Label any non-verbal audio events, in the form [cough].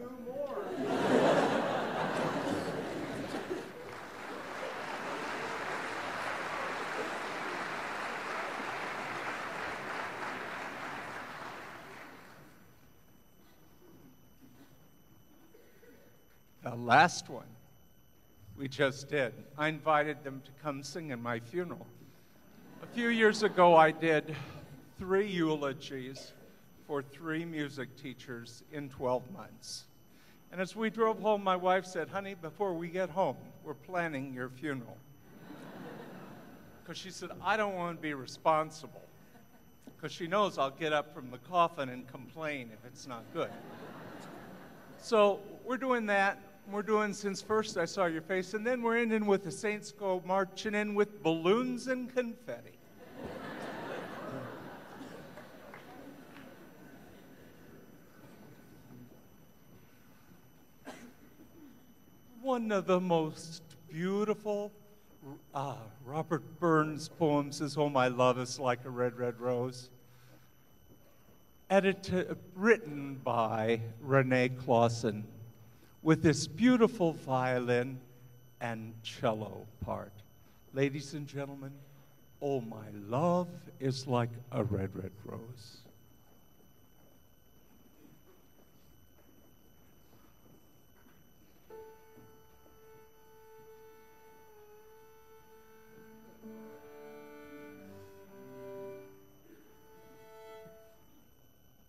two more. the last one we just did. I invited them to come sing in my funeral. A few years ago, I did three eulogies for three music teachers in 12 months. And as we drove home, my wife said, Honey, before we get home, we're planning your funeral. [laughs] Because she said, I don't want to be responsible. Because she knows I'll get up from the coffin and complain if it's not good. So we're doing that. We're doing since first I saw your face, and then we're ending with the Saints go marching in with balloons and confetti. One of the most beautiful uh, Robert Burns poems is Oh My Love is Like a Red, Red Rose. Edited, written by René Clausen with this beautiful violin and cello part. Ladies and gentlemen, oh my love is like a red, red rose.